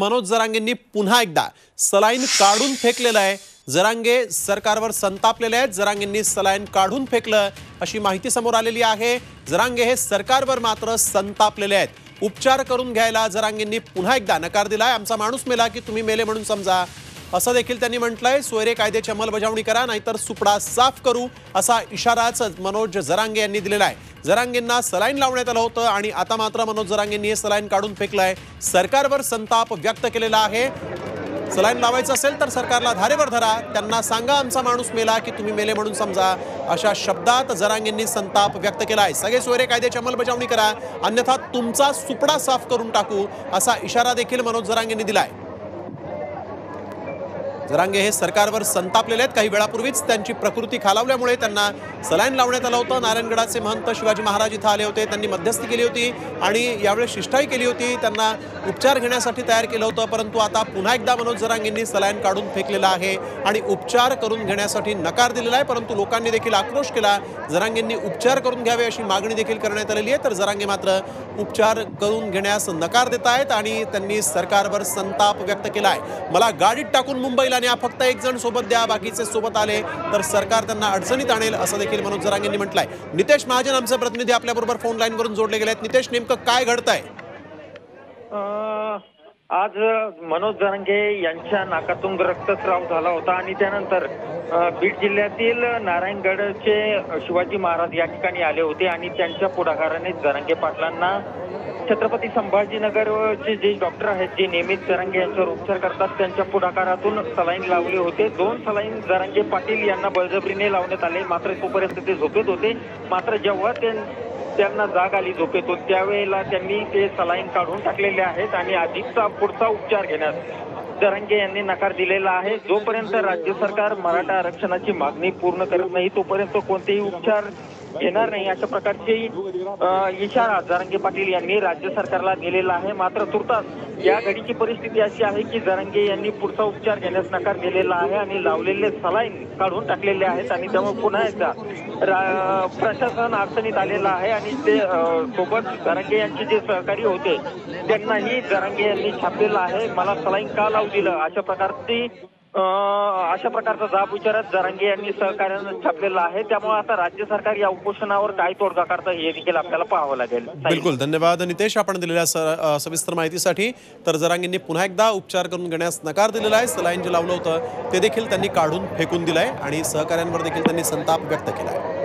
मनोज जरांगेंनी पुन्हा एकदा सलाईन काढून फेकलेलं आहे. जरांगे सरकारवर संतापलेले आहेत. जरांगेंनी सलाईन काढून फेकलं अशी माहिती समोर आलेली आहे. जरांगे हे सरकारवर मात्र संतापलेले आहेत. उपचार करून घ्यायला जरांगेंनी पुन्हा एकदा नकार दिलाय. आमचा माणूस मेला की तुम्ही मेले म्हणून समजा. असं देखील त्यांनी म्हटलंय. सोयरे कायद्याची अंमलबजावणी करा नाहीतर सुपडा साफ करू असा इशाराच मनोज जरांगे यांनी दिलेला आहे. जरांगेंना सलाईन लावण्यात आलं होतं आणि आता मात्र मनोज जरांगेंनी हे सलाईन काढून फेकलंय. सरकारवर संताप व्यक्त केलेला आहे. सलाईन लावायचं असेल तर सरकारला धारेवर धरा. त्यांना सांगा आमचा माणूस मेला की तुम्ही मेले म्हणून समजा. अशा शब्दात जरांगेंनी संताप व्यक्त केला आहे. सगळे सोयरे कायद्याची अंमलबजावणी करा. अन्यथा तुमचा सुपडा साफ करून टाकू असा इशारा देखील मनोज जरांगेंनी आहे जरांगे हे सरकारवर संतापलेले आहेत. काही वेळापूर्वीच त्यांची प्रकृती खालावल्यामुळे त्यांना सलाईन लावण्यात आलं होतं. नारायणगडाचे महंत शिवाजी महाराज इथं आले होते. त्यांनी मध्यस्थी केली होती आणि यावेळेस शिष्टाई केली होती. त्यांना उपचार घेण्यासाठी तयार केलं होतं. परंतु आता पुन्हा एकदा मनोज जरांगेंनी सलाईन काढून फेकलेला आहे आणि उपचार करून घेण्यासाठी नकार दिलेला आहे. परंतु लोकांनी देखील आक्रोश केला. जरांगेंनी उपचार करून घ्यावे अशी मागणी देखील करण्यात आलेली आहे. तर जरांगे मात्र उपचार करून घेण्यास नकार देत आहेत आणि त्यांनी सरकारवर संताप व्यक्त केला आहे. मला गाडीत टाकून मुंबईला न्या फक्त एक जण सोबत द्या बाकीचे सोबत आले तर सरकार त्यांना अडचणीत आणेल असं देखील मनोज जरांगेंनी म्हटलंय. नितेश महाजन आमचे प्रतिनिधी आपल्याबरोबर फोन लाईनवरून जोडले गेले आहेत नितेश नेमकं काय घडतंय? आज मनोज जरंगे यांच्या नाकातून रक्तस्राव झाला होता आणि त्यानंतर बीड जिल्ह्यातील नारायणगडचे शिवाजी महाराज या ठिकाणी आले होते आणि त्यांच्या पुढाकाराने जरांगे पाटलांना छत्रपती संभाजीनगरचे जे डॉक्टर आहेत जे नियमित जरांगे यांच्यावर उपचार करतात त्यांच्या पुढाकारातून सलाईन लावले होते. दोन सलाईन जरांगे पाटील यांना बळजबरीने लावण्यात आले. मात्र तोपर्यंत ते झोपेत होते. मात्र जेव्हा ते त्यांना जाग आली झोपेतून. त्यावेळेला त्यांनी ते सलाईन काढून टाकलेले आहेत आणि अधिकचा पुढचा उपचार घेण्यास जरांगे यांनी नकार दिलेला आहे. जोपर्यंत राज्य सरकार मराठा आरक्षणाची मागणी पूर्ण करत नाही तोपर्यंत कोणतेही उपचार येणार नाही अशा प्रकारचे इशारा जरांगे पाटील यांनी राज्य सरकारला दिलेला आहे. मात्र तुर्तास या घडीची परिस्थिती अशी आहे की जरांगे यांनी पुढचा उपचार घेण्यास नकार दिलेला आहे आणि लावलेले सलाईन काढून टाकलेले आहेत आणि त्यामुळे पुन्हा एकदा प्रशासन अडचणीत आलेलं आहे आणि ते सोबत जरांगे यांचे जे सहकारी होते त्यांनाही जरांगे यांनी छापलेलं आहे. मला सलाईन का लावू दिलं? अशा प्रकारची अशा प्रकारचा जाब विचारत जरांगे यांनी सहकार्यानं छापलेला आहे. त्यामुळे आता राज्य सरकार या उपोषणावर काय तोडगा काढतं हे देखील आपल्याला पाहावं लागेल. बिलकुल. धन्यवाद नितेश आपण दिलेल्या सविस्तर माहितीसाठी. तर जरांगेंनी पुन्हा एकदा उपचार करून घेण्यास नकार दिलेला आहे. सलाईन जे लावलं होतं ते देखील त्यांनी काढून फेकून दिलंय आणि सहकाऱ्यांवर देखील त्यांनी संताप व्यक्त केला आहे